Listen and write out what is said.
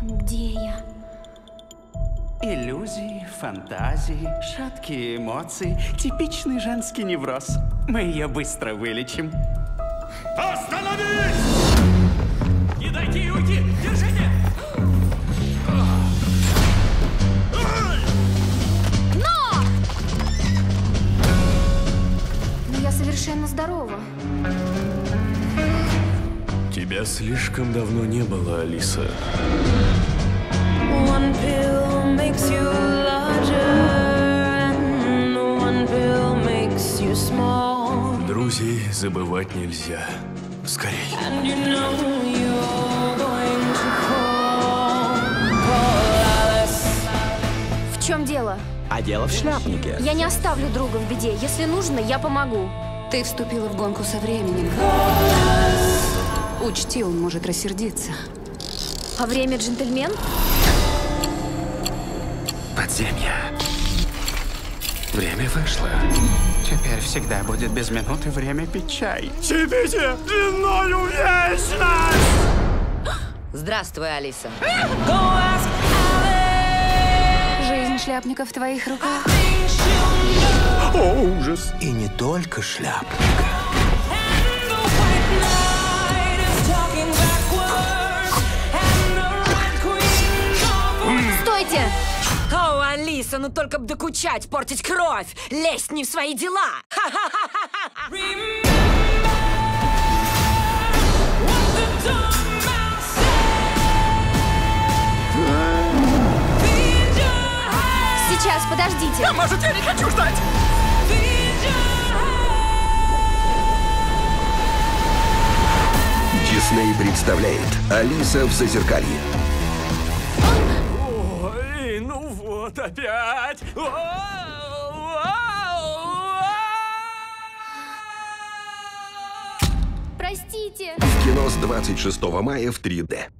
Где я? Иллюзии, фантазии, шаткие эмоции, типичный женский невроз. Мы ее быстро вылечим. Остановись! Не дайте ей уйти! Держите! Но! Но я совершенно здорова. Тебя слишком давно не было, Алиса. One pill makes you larger, and one pill makes you small. Друзей забывать нельзя. Скорей. And you know you're going to fall. Call Alice. В чем дело? А дело в шляпнике. Я не оставлю друга в беде. Если нужно, я помогу. Ты вступила в гонку со временем. Учти, он может рассердиться. А время джентльмен? Подземье. Время вышло. Теперь всегда будет без минуты время пить чай. Сидите длинною вечность! Здравствуй, Алиса. Жизнь шляпника в твоих руках. О, ужас! И не только шляпника. Стойте! О, Алиса, ну только б докучать, портить кровь, лезть не в свои дела. Сейчас, подождите. Может, я не хочу ждать? Дисней представляет Алиса в Зазеркалье. Ой, ну вот опять! Простите. Кино с 26 мая в 3D.